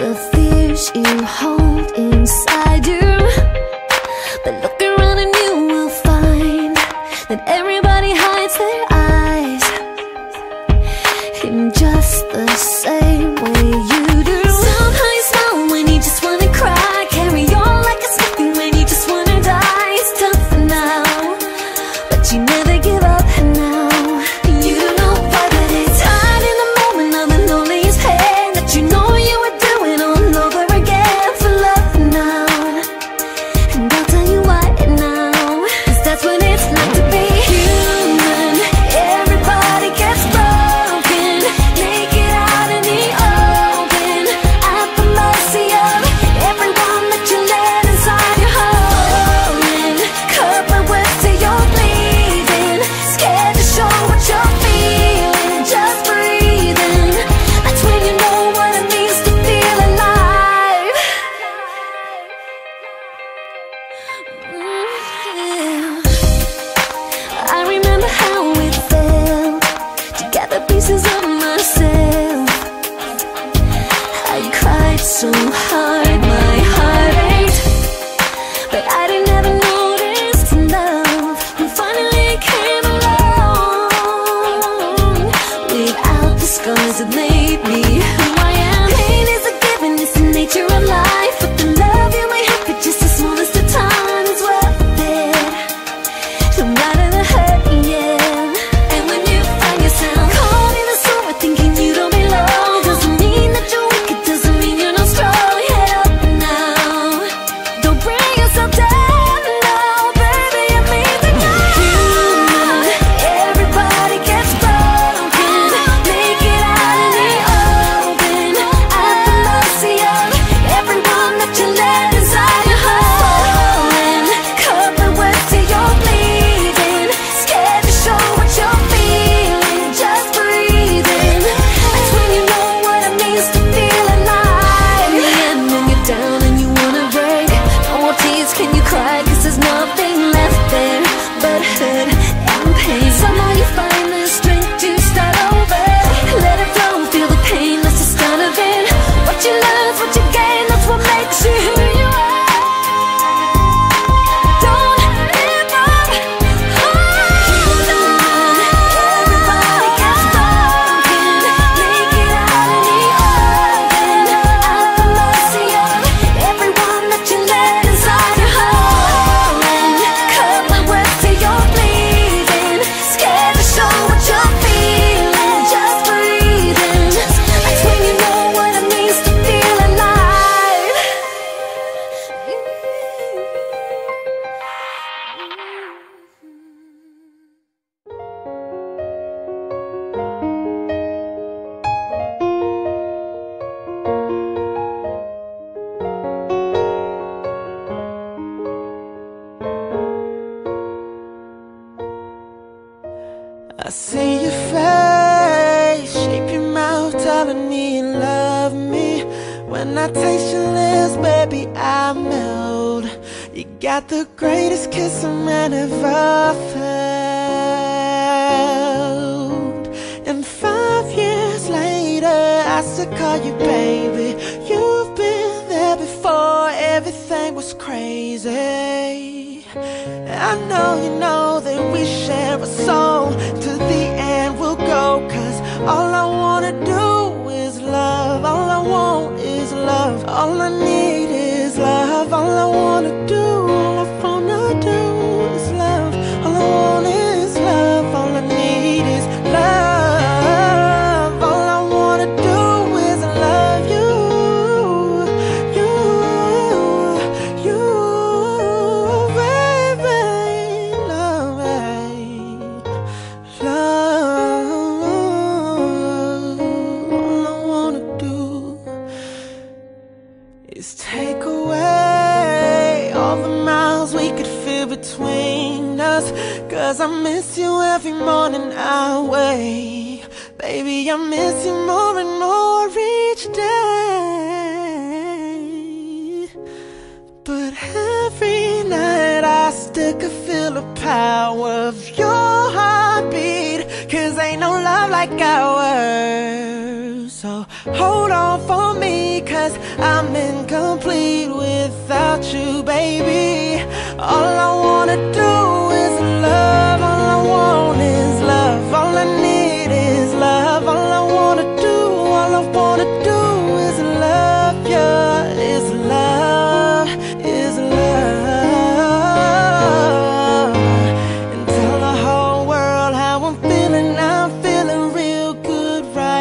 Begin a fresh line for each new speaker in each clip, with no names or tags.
the
fears you hold inside you. I see your face, shape your mouth, telling me you
love me. When I taste your lips, baby, I melt. You got the greatest kiss a man ever felt. And five years later, I still call you baby. You've been there before, everything was crazy. I know you know that we share a soul. All I need Cause I miss you every morning I wake. Baby, I miss you more and more each day. But every night I still could feel the power of your heartbeat. Cause ain't no love like ours. So hold on for me, cause I'm incomplete without you, baby. All I wanna do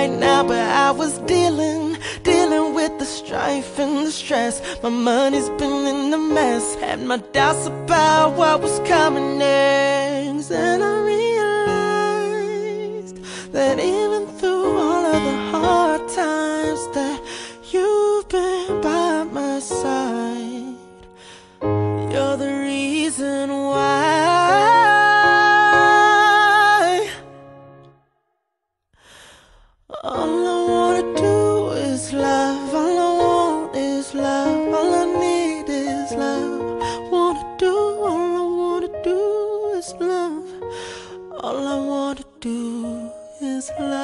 right now, but I was dealing, dealing with the strife and the stress. My money's been in the mess, had my doubts about what was coming next, and I realized that even is love.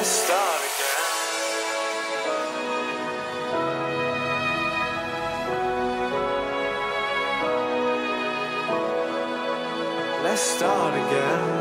Let's start again. Let's start again.